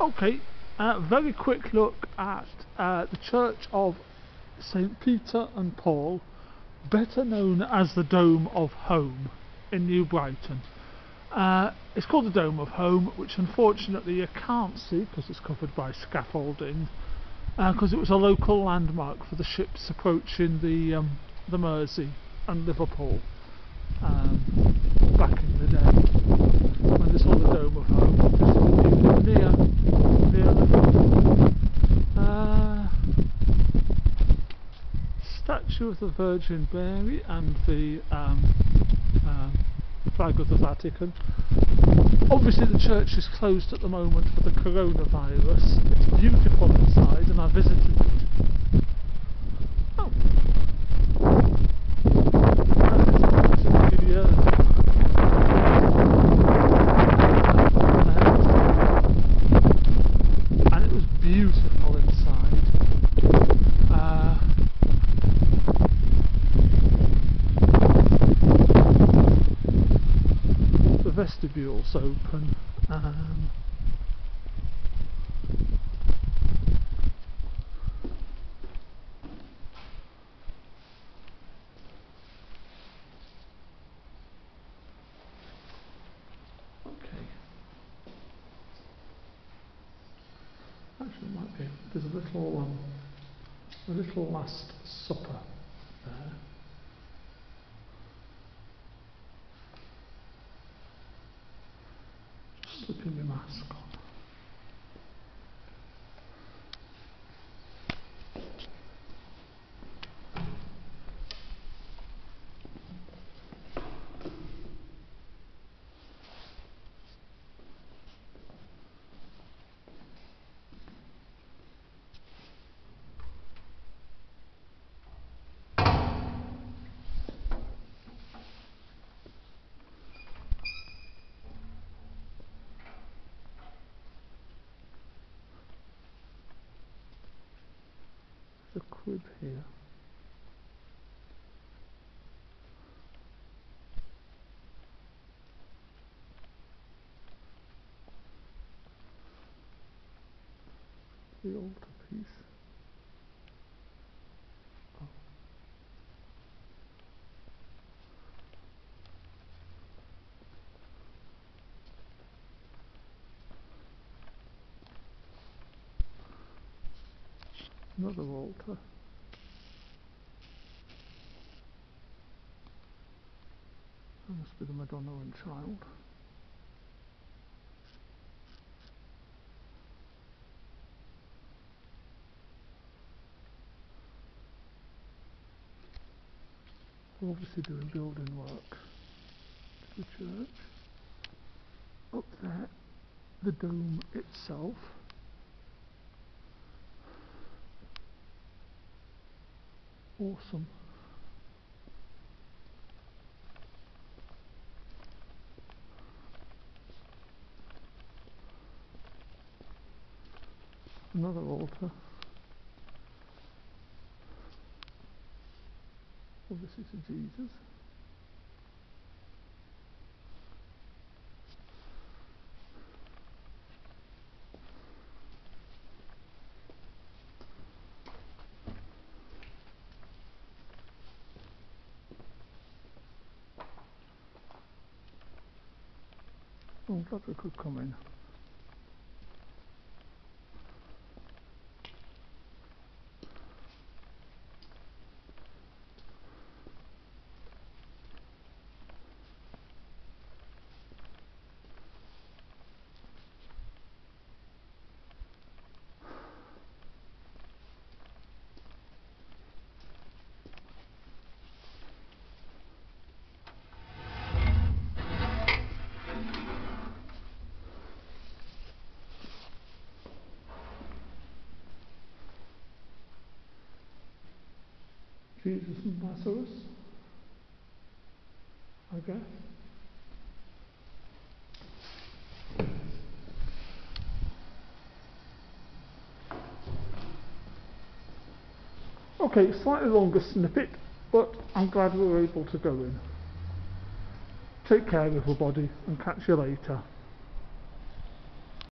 Okay, a very quick look at uh, the Church of St Peter and Paul, better known as the Dome of Home in New Brighton. Uh, it's called the Dome of Home, which unfortunately you can't see because it's covered by scaffolding, because uh, it was a local landmark for the ships approaching the um, the Mersey and Liverpool um, back in the day when they saw the Dome of Home near near the uh, statue of the Virgin Mary and the um, uh, flag of the Vatican. Obviously the church is closed at the moment for the coronavirus. It's beautiful inside and I visited it. Oh. And it was beautiful inside. Uh, the vestibule's open. Um. There's a little, um, a little Last Supper there. Just slipping here. The altarpiece. Oh. Another altar. That must be the Madonna and Child. They're obviously doing building work to the church. Up there, the dome itself. Awesome. Another altar. Obviously to Jesus. Oh, glad we could come Jesus and Lazarus, I guess. Okay, slightly longer snippet, but I'm glad we were able to go in. Take care everybody and catch you later.